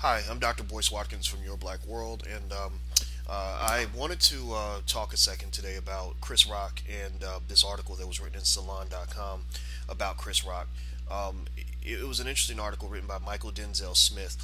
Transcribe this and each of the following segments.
Hi, I'm Dr. Boyce Watkins from Your Black World, and um, uh, I wanted to uh, talk a second today about Chris Rock and uh, this article that was written in Salon.com about Chris Rock. Um, it, it, was an interesting article written by Mychal Denzel Smith.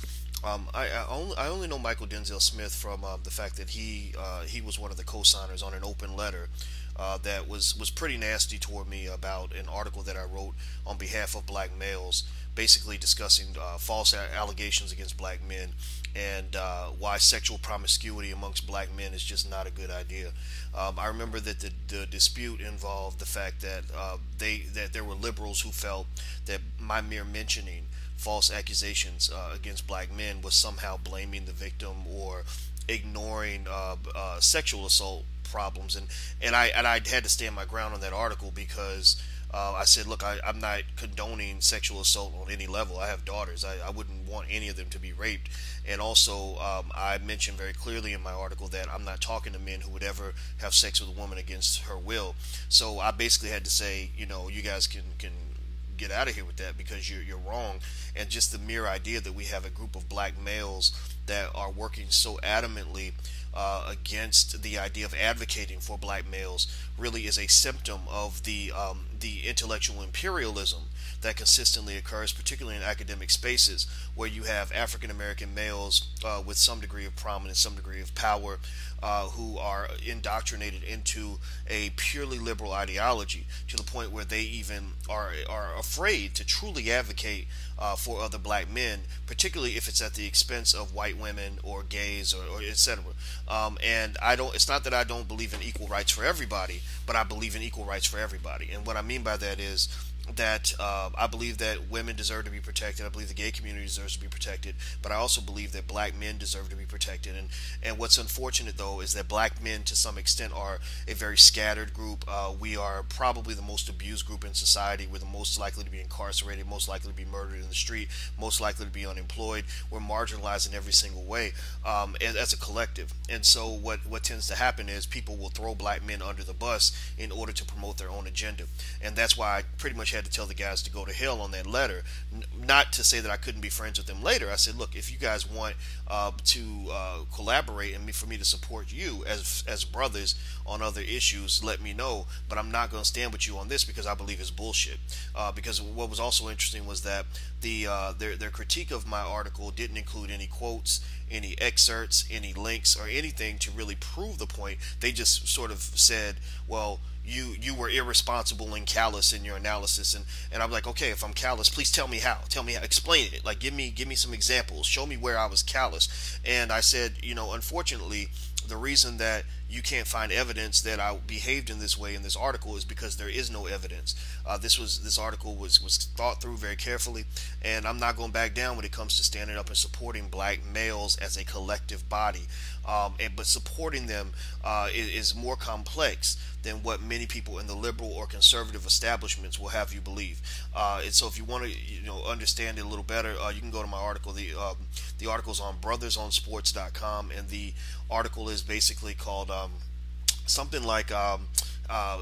Um, I, I, only, I, only, know Mychal Denzel Smith from uh, the fact that he uh, he was one of the co-signers on an open letter uh, that was was pretty nasty toward me about an article that I wrote on behalf of black males basically discussing uh, false allegations against black men and uh, why sexual promiscuity amongst black men is just not a good idea. Um, I remember that the, the, dispute involved the fact that uh, they that there were liberals who felt that my mere mentioning false accusations uh, against black men was somehow blaming the victim or ignoring uh, uh, sexual assault problems and and I and I had to stand my ground on that article because uh, I said, look, I, am not condoning sexual assault on any level. I have daughters. I, I wouldn't want any of them to be raped. And also, um, I mentioned very clearly in my article that I'm not talking to men who would ever have sex with a woman against her will. So I basically had to say, you know, you guys can can get out of here with that because you're you're wrong. And just the mere idea that we have a group of black males that are working so adamantly uh, against the idea of advocating for black males really is a symptom of the um, the intellectual imperialism that consistently occurs, particularly in academic spaces, where you have African American males uh, with some degree of prominence, some degree of power, uh, who are indoctrinated into a purely liberal ideology to the point where they even are are afraid to truly advocate uh, for other black men, particularly if it's at the expense of white women or gays or, or etc. Um, and I don't. It's not that I don't believe in equal rights for everybody, but I believe in equal rights for everybody. And what I mean by that is that uh, I believe that women deserve to be protected. I believe the gay community deserves to be protected, but I also believe that black men deserve to be protected. And and what's unfortunate though is that black men, to some extent, are a very scattered group. Uh, we are probably the most abused group in society. We're the most likely to be incarcerated, most likely to be murdered in the street, most likely to be unemployed. We're marginalized in every single way um, as, as a collective. And so what what tends to happen is people will throw black men under the bus in order to promote their own agenda, and that's why I pretty much had to tell the guys to go to hell on that letter. N- not to say that I couldn't be friends with them later. I said, look, if you guys want uh, to uh, collaborate and me, for me to support you as as brothers on other issues, let me know. But I'm not going to stand with you on this because I believe it's bullshit. Uh, because what was also interesting was that the uh, their their critique of my article didn't include any quotes, any excerpts, any links, or anything to really prove the point. They just sort of said, well you you were irresponsible and callous in your analysis. And and I'm like okay if I'm callous please tell me how. Tell me how explain it. Like give me give me some examples. Show me where I was callous. And I said you know unfortunately the reason that you can't find evidence that I behaved in this way in this article is because there is no evidence. Uh, this was this article was was thought through very carefully, and I'm not going back down when it comes to standing up and supporting black males as a collective body. Um, and but supporting them uh, is, is more complex than what many people in the liberal or conservative establishments will have you believe. Uh, and so, if you want to, you know, understand it a little better, uh, you can go to my article. The um, the article's on brothersonsports.com, and the article is basically called um, something like. Um, uh,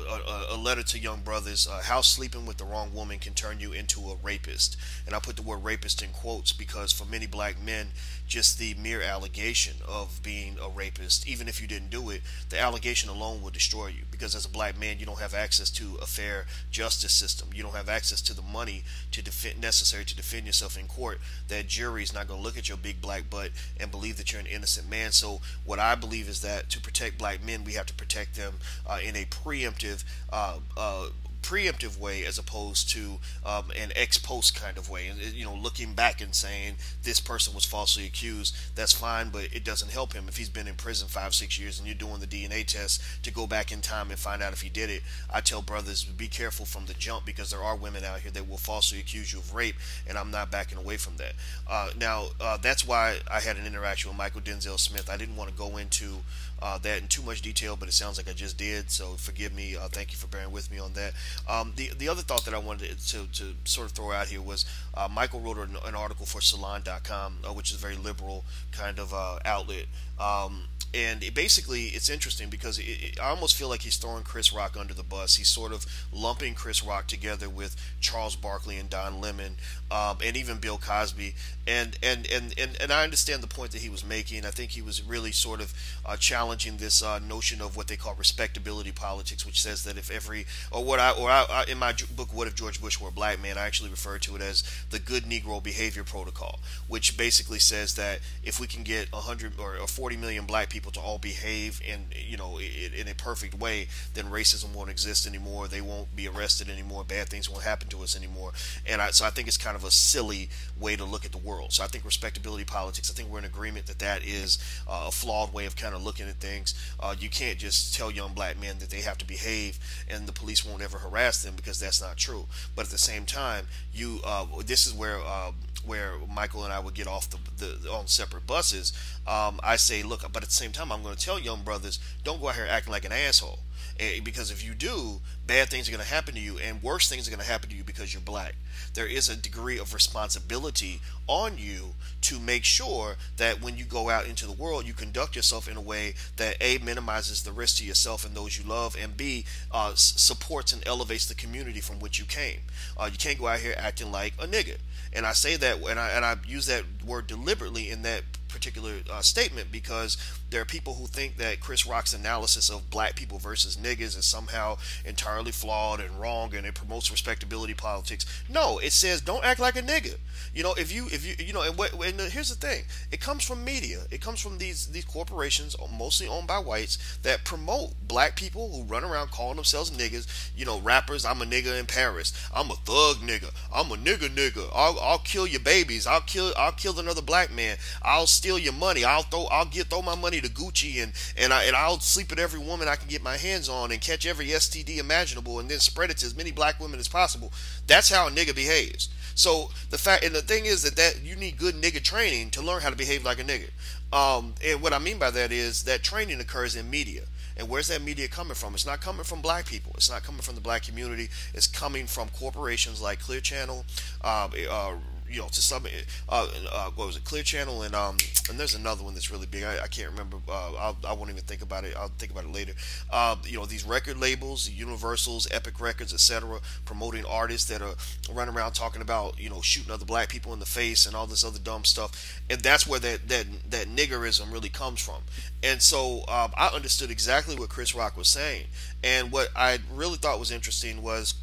a, a, letter to young brothers uh, how sleeping with the wrong woman can turn you into a rapist. And i put the word rapist in quotes because for many black men just the mere allegation of being a rapist even if you didn't do it the allegation alone will destroy you. Because as a black man you don't have access to a fair justice system. You don't have access to the money to defend necessary to defend yourself in court. That jury is not going to look at your big black butt and believe that you're an innocent man. So what i believe is that to protect black men we have to protect them uh, in a preemptive uh, uh, preemptive way as opposed to um, an ex post kind of way. And you know, looking back and saying this person was falsely accused, that's fine, but it doesn't help him if he's been in prison five, six years and you're doing the DNA test to go back in time and find out if he did it. I tell brothers be careful from the jump because there are women out here that will falsely accuse you of rape, and I'm not backing away from that. Uh, now, uh, that's why I had an interaction with Mychal Denzel Smith. I didn't want to go into uh, that in too much detail, but it sounds like I just did. So forgive me. Uh, thank you for bearing with me on that. Um, the the other thought that I wanted to, to sort of throw out here was uh, Mychal wrote an, an, article for Salon.com, uh, which is a very liberal kind of uh, outlet. Um, and it basically it's interesting because it, it, I almost feel like he's throwing Chris Rock under the bus. He's sort of lumping Chris Rock together with Charles Barkley and Don Lemon, um, and even Bill Cosby. And, and and, and and I understand the point that he was making. I think he was really sort of uh, challenging this uh, notion of what they call respectability politics, which says that if every or what I or I, I, in my book, what if George Bush were a black man, I actually refer to it as the good Negro behavior protocol, which basically says that if we can get 100 or, or 40 million black people to all behave in you know in a perfect way, then racism won't exist anymore. They won't be arrested anymore. Bad things won't happen to us anymore. And I, so I think it's kind of a silly way to look at the world. So I think respectability politics. I think we're in agreement that that is uh, a flawed way of kind of looking at things. Uh, you can't just tell young black men that they have to behave and the police won't ever harass them because that's not true. But at the same time, you uh, this is where uh, where Mychal and I would get off the, the on separate buses. Um, I say, look, but at the same time, I'm going to tell young brothers, don't go out here acting like an asshole. Eh, because if you do, bad things are going to happen to you, and worse things are going to happen to you because you're black. There is a degree of responsibility on you to make sure that when you go out into the world, you conduct yourself in a way that A, minimizes the risk to yourself and those you love, and B, uh, supports and elevates the community from which you came. Uh, you can't go out here acting like a nigga. And I say that, and I, and I use that word deliberately in that particular uh, statement because there are people who think that Chris Rock's analysis of black people versus niggas is somehow entirely flawed and wrong and it promotes respectability politics. No, it says don't act like a nigga. You know, if you if you you know, and, what, and here's the thing, it comes from media. It comes from these these corporations, mostly owned by whites, that promote black people who run around calling themselves niggas. You know, rappers. I'm a nigga in Paris. I'm a thug nigga. I'm a nigga nigga. I'll, I'll kill your babies. I'll kill I'll kill another black man. I'll steal your money. I'll throw I'll get throw my money to Gucci and and I and I'll sleep with every woman I can get my hands on and catch every STD imaginable and then spread it to as many black women as possible. That's how a nigga behaves. So the fact and the thing is that that you need good nigga training to learn how to behave like a nigga. Um, and what I mean by that is that training occurs in media. And where's that media coming from? It's not coming from black people. It's not coming from the black community. It's coming from corporations like Clear Channel, uh, uh, you know, to some, uh, uh, what was it, Clear Channel, and um, and there's another one that's really big. I, I can't remember. Uh, I'll, I won't even think about it. I'll think about it later. Uh, you know, these record labels, Universals, Epic Records, etc., promoting artists that are running around talking about, you know, shooting other black people in the face and all this other dumb stuff, and that's where that that that niggerism really comes from. And so um, I understood exactly what Chris Rock was saying, and what I really thought was interesting was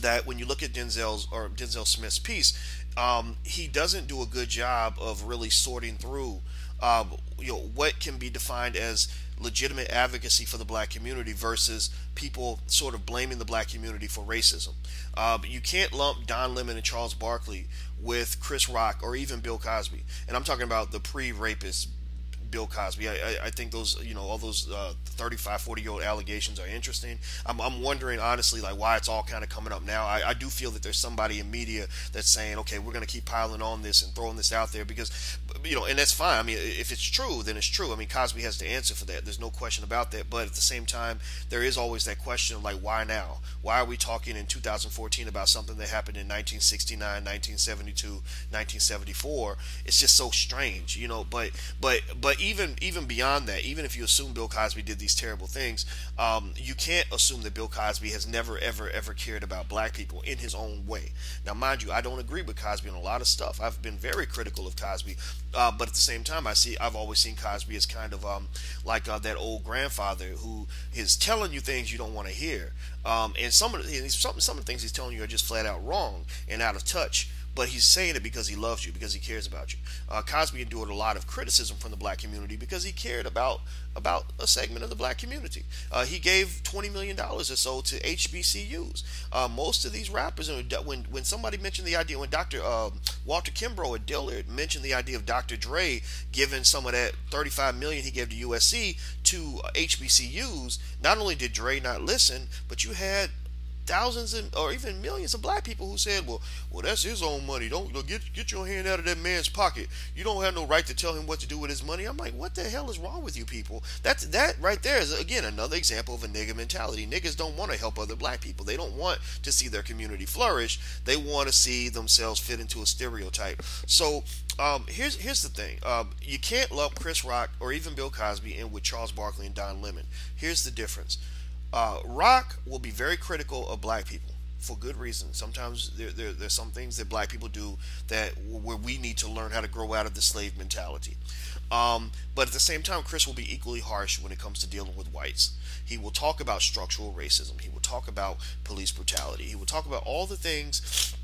that when you look at Denzel's or Denzel Smith's piece, um, he doesn't do a good job of really sorting through um, you know what can be defined as legitimate advocacy for the black community versus people sort of blaming the black community for racism. Uh, you can't lump Don Lemon and Charles Barkley with Chris Rock or even Bill Cosby. And I'm talking about the pre-rapist Bill Cosby. I, I, I, think those, you know, all those uh, 35, 40 year old allegations are interesting. I'm, I'm wondering, honestly, like why it's all kind of coming up now. I, I do feel that there's somebody in media that's saying, okay, we're going to keep piling on this and throwing this out there because, you know, and that's fine. I mean, if it's true, then it's true. I mean, Cosby has to answer for that. There's no question about that. But at the same time, there is always that question of like, why now? Why are we talking in 2014 about something that happened in 1969, 1972, 1974? It's just so strange, you know. But but but even even beyond that, even if you assume Bill Cosby did these terrible things, um, you can't assume that Bill Cosby has never ever ever cared about black people in his own way. Now, mind you, I don't agree with Cosby on a lot of stuff. I've been very critical of Cosby, uh, but at the same time, I see I've always seen Cosby as kind of um, like uh, that old grandfather who is telling you things you don't want to hear. Um, and some of the, some some of the things he's telling you are just flat out wrong and out of touch but he's saying it because he loves you, because he cares about you. Uh, Cosby endured a lot of criticism from the black community because he cared about about a segment of the black community. Uh, he gave twenty million dollars or so to HBCUs. Uh, most of these rappers, when when somebody mentioned the idea, when Dr. Uh, Walter Kimbrough at Dillard mentioned the idea of Dr. Dre giving some of that thirty-five million he gave to USC to HBCUs, not only did Dre not listen, but you had thousands and, or even millions of black people who said, "Well, well, that's his own money. Don't get get your hand out of that man's pocket. You don't have no right to tell him what to do with his money." I'm like, "What the hell is wrong with you people?" That's that right there is again another example of a nigga mentality. Niggas don't want to help other black people. They don't want to see their community flourish. They want to see themselves fit into a stereotype. So um, here's here's the thing. Um, you can't love Chris Rock or even Bill Cosby in with Charles Barkley and Don Lemon. Here's the difference. Uh, Rock will be very critical of black people for good reason. Sometimes there, there, there's some things that black people do that where we need to learn how to grow out of the slave mentality. Um, but at the same time, Chris will be equally harsh when it comes to dealing with whites. He will talk about structural racism. He will talk about police brutality. He will talk about all the things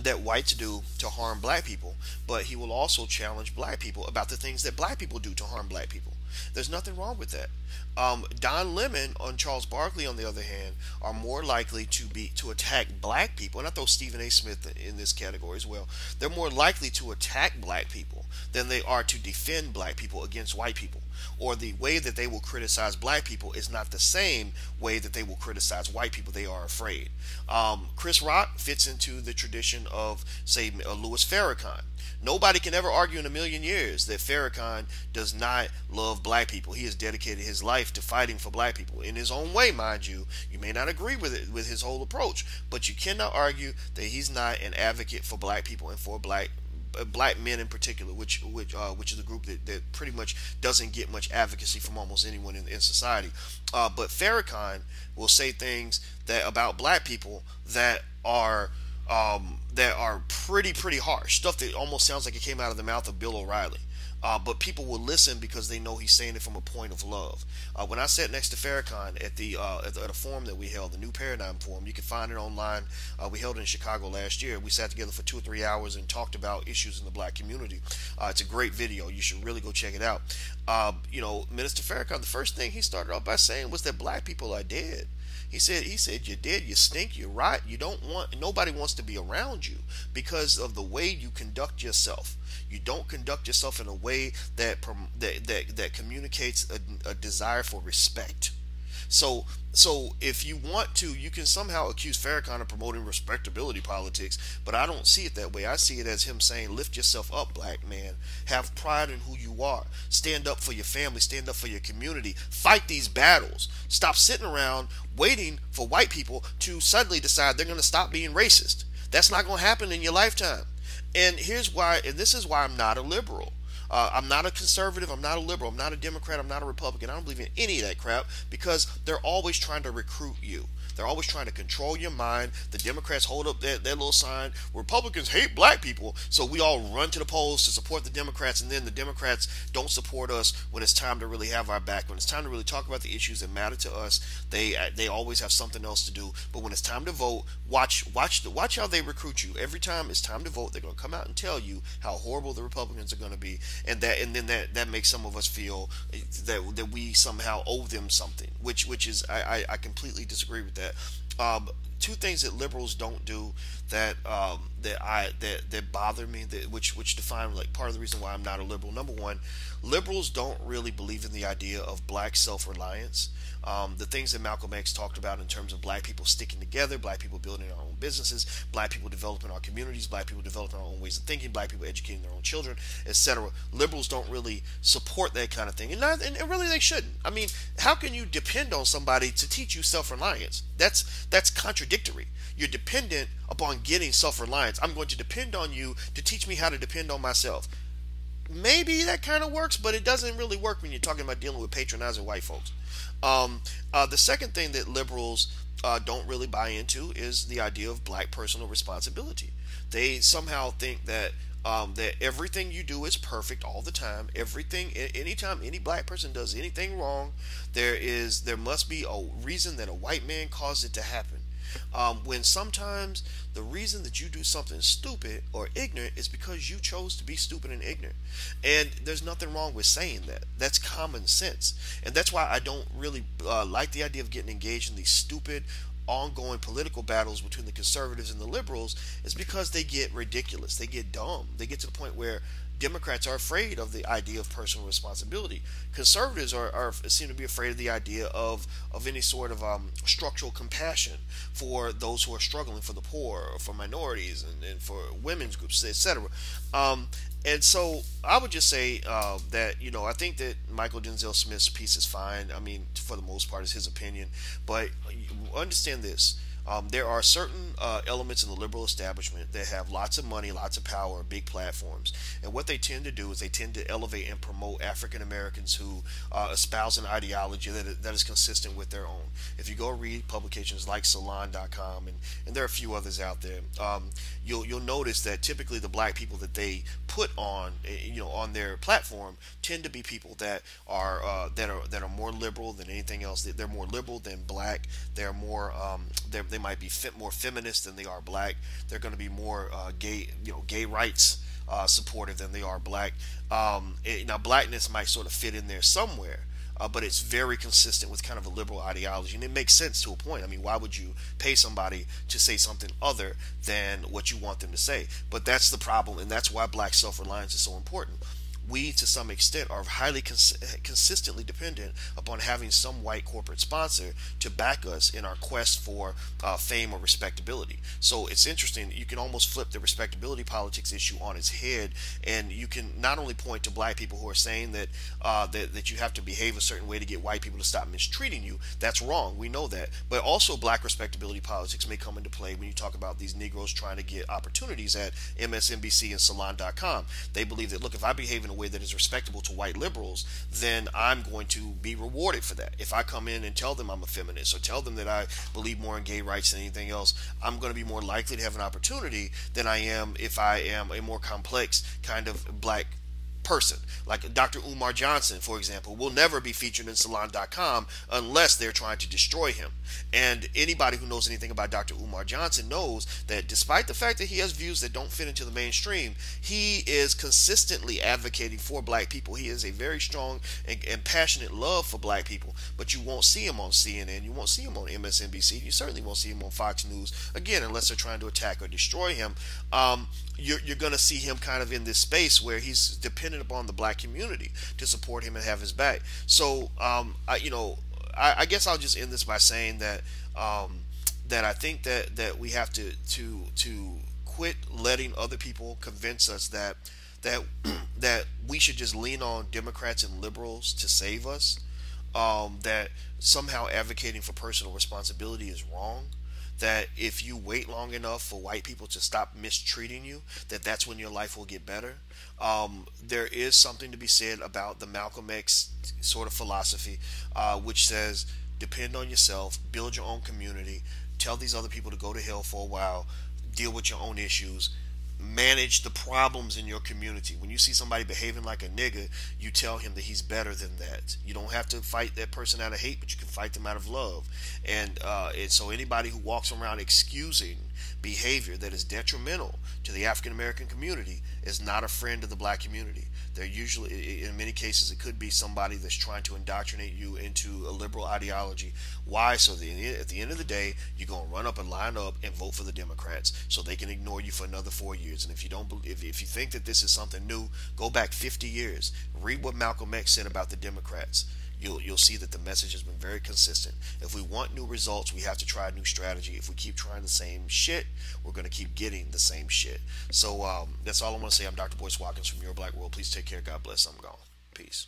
that whites do to harm black people, but he will also challenge black people about the things that black people do to harm black people. There's nothing wrong with that. Um, Don Lemon on Charles Barkley, on the other hand, are more likely to be to attack black people, and I throw Stephen A. Smith in this category as well. They're more likely to attack black people than they are to defend black people against white people. Or the way that they will criticize black people is not the same way that they will criticize white people. They are afraid. Um, Chris Rock fits into the tradition of, say, Louis Farrakhan. Nobody can ever argue in a million years that Farrakhan does not love black people. He has dedicated his life to fighting for black people in his own way, mind you. You may not agree with it with his whole approach, but you cannot argue that he's not an advocate for black people and for black uh, black men in particular, which which uh, which is a group that, that pretty much doesn't get much advocacy from almost anyone in, in society. Uh, but Farrakhan will say things that about black people that are um, that are pretty pretty harsh stuff that almost sounds like it came out of the mouth of Bill O'Reilly. Uh, but people will listen because they know he's saying it from a point of love. Uh, when I sat next to Farrakhan at the, uh, at the, at a forum that we held, the New Paradigm Forum, you can find it online. Uh, we held it in Chicago last year. We sat together for two or three hours and talked about issues in the black community. Uh, it's a great video. You should really go check it out. Uh, you know, Minister Farrakhan, the first thing he started off by saying was that black people are dead. He said, he said, you're dead, you stink, you rot, you don't want, nobody wants to be around you because of the way you conduct yourself. You don't conduct yourself in a way that that that, that communicates a, a desire for respect. So so if you want to, you can somehow accuse Farrakhan of promoting respectability politics, but I don't see it that way. I see it as him saying, lift yourself up, black man. Have pride in who you are. Stand up for your family. Stand up for your community. Fight these battles. Stop sitting around waiting for white people to suddenly decide they're going to stop being racist. That's not going to happen in your lifetime. And here's why, and this is why I'm not a liberal. Uh, I'm not a conservative. I'm not a liberal. I'm not a Democrat. I'm not a Republican. I don't believe in any of that crap because they're always trying to recruit you. They're always trying to control your mind. The Democrats hold up their, their little sign Republicans hate black people. So we all run to the polls to support the Democrats, and then the Democrats don't support us when it's time to really have our back. When it's time to really talk about the issues that matter to us, they they always have something else to do. But when it's time to vote, watch watch the, watch how they recruit you. Every time it's time to vote, they're going to come out and tell you how horrible the Republicans are going to be, and that and then that that makes some of us feel that that we somehow owe them something, which which is I I, I completely disagree with that that. Um, two things that liberals don't do that um, that I that that bother me that which which define like part of the reason why I'm not a liberal. Number one, liberals don't really believe in the idea of black self-reliance. Um, the things that Malcolm X talked about in terms of black people sticking together, black people building our own businesses, black people developing our communities, black people developing our own ways of thinking, black people educating their own children, etc. Liberals don't really support that kind of thing, and, not, and really they shouldn't. I mean, how can you depend on somebody to teach you self-reliance? That's that's contradictory. You're dependent upon getting self-reliance. I'm going to depend on you to teach me how to depend on myself maybe that kind of works, but it doesn't really work when you're talking about dealing with patronizing white folks. Um, uh, the second thing that liberals uh, don't really buy into is the idea of black personal responsibility. They somehow think that um, that everything you do is perfect all the time. Everything, anytime any black person does anything wrong, there is there must be a reason that a white man caused it to happen. Um, when sometimes the reason that you do something stupid or ignorant is because you chose to be stupid and ignorant. And there's nothing wrong with saying that. That's common sense. And that's why I don't really uh, like the idea of getting engaged in these stupid ongoing political battles between the conservatives and the liberals is because they get ridiculous. They get dumb. They get to the point where Democrats are afraid of the idea of personal responsibility. Conservatives are, are seem to be afraid of the idea of of any sort of um, structural compassion for those who are struggling, for the poor, or for minorities, and, and for women's groups, etc. Um, and so I would just say uh, that you know I think that Mychal Denzel Smith's piece is fine. I mean, for the most part, is his opinion, but understand this um, there are certain uh, elements in the liberal establishment that have lots of money, lots of power, big platforms. And what they tend to do is they tend to elevate and promote African Americans who uh, espouse an ideology that, that is consistent with their own. If you go read publications like Salon.com, and, and there are a few others out there, um, you'll, you'll notice that typically the black people that they put on, eh, you know, on their platform tend to be people that are uh, that are that are more liberal than anything else. They're more liberal than black. They're more um, they're, they might be fit, more feminist than they are black. They're going to be more uh, gay, you know, gay rights uh, supportive than they are black. Um, it, now, blackness might sort of fit in there somewhere. Uh, but it's very consistent with kind of a liberal ideology, and it makes sense to a point. I mean, why would you pay somebody to say something other than what you want them to say? But that's the problem, and that's why black self-reliance is so important we to some extent are highly cons- consistently dependent upon having some white corporate sponsor to back us in our quest for uh, fame or respectability. So it's interesting. You can almost flip the respectability politics issue on its head, and you can not only point to black people who are saying that uh, that, that you have to behave a certain way to get white people to stop mistreating you. That's wrong. We know that. But also, black respectability politics may come into play when you talk about these Negroes trying to get opportunities at MSNBC and Salon.com. They believe that look, if I behave in a way that is respectable to white liberals, then I'm going to be rewarded for that. If I come in and tell them I'm a feminist or tell them that I believe more in gay rights than anything else, I'm going to be more likely to have an opportunity than I am if I am a more complex kind of black person. Like Dr. Umar Johnson, for example, will never be featured in Salon.com unless they're trying to destroy him. And anybody who knows anything about Dr. Umar Johnson knows that despite the fact that he has views that don't fit into the mainstream, he is consistently advocating for black people. He has a very strong and, and passionate love for black people, but you won't see him on CNN, you won't see him on MSNBC, you certainly won't see him on Fox News, again, unless they're trying to attack or destroy him. Um, you're, you're going to see him kind of in this space where he's dependent upon the black community to support him and have his back. So, um, I, you know, I, I, guess I'll just end this by saying that um, that I think that that we have to to to quit letting other people convince us that that that we should just lean on Democrats and liberals to save us. Um, that somehow advocating for personal responsibility is wrong that if you wait long enough for white people to stop mistreating you, that that's when your life will get better. Um, there is something to be said about the Malcolm X sort of philosophy, uh, which says depend on yourself, build your own community, tell these other people to go to hell for a while, deal with your own issues, manage the problems in your community. When you see somebody behaving like a nigga, you tell him that he's better than that. You don't have to fight that person out of hate, but you can fight them out of love. And, uh, and so anybody who walks around excusing behavior that is detrimental to the African American community is not a friend of the black community. They're usually, in many cases, it could be somebody that's trying to indoctrinate you into a liberal ideology. Why? So the, at the end of the day, you're gonna run up and line up and vote for the Democrats, so they can ignore you for another four years. And if you don't, if, if you think that this is something new, go back 50 years, read what Malcolm X said about the Democrats you'll you'll see that the message has been very consistent. If we want new results, we have to try a new strategy. If we keep trying the same shit, we're going to keep getting the same shit. So um, that's all I want to say. I'm Dr. Boyce Watkins from Your Black World. Please take care. God bless. I'm gone. Peace.